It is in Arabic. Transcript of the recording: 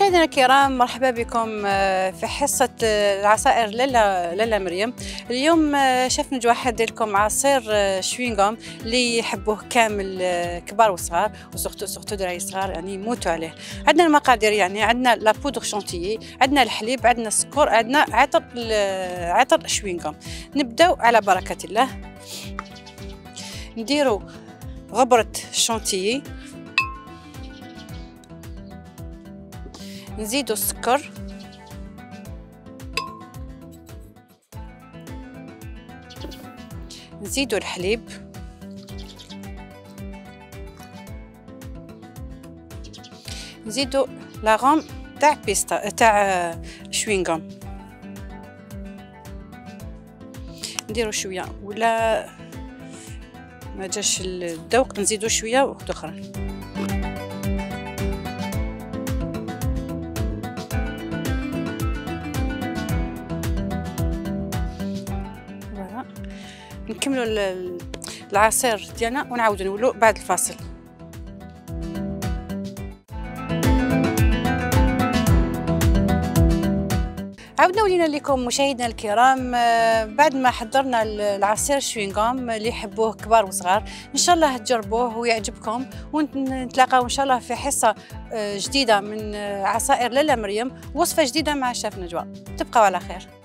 مشاهدينا الكرام مرحبا بكم آه، في حصة آه، العصائر لالا لالا مريم. اليوم آه، نجي نوجد لكم عصير chewing-gum اللي يحبوه كامل كبار وصغار و surtout surtout دراري صغار يعني يموتوا عليه. عندنا المقادير يعني عندنا la poudre chantilly عندنا الحليب عندنا السكر عندنا عطر عطر chewing-gum. نبداو على بركة الله. نديرو غبرة شونتيي نزيدو السكر. نزيدو الحليب. نزيدو لاغوم تاع بيستا تاع شوينغوم نديرو شوية ولا ما جاش الذوق نزيدو شوية وحده أخرى نكملوا العصير ديالنا ونعاودوا نولوا بعد الفاصل. عاودنا ولينا لكم مشاهدينا الكرام آه، بعد ما حضرنا العصير شوينغوم اللي يحبوه كبار وصغار إن شاء الله تجربوه ويعجبكم ونتلاقاو إن شاء الله في حصة آه، جديدة من آه، عصائر لاله مريم وصفة جديدة مع شيف نجوى. تبقوا على خير.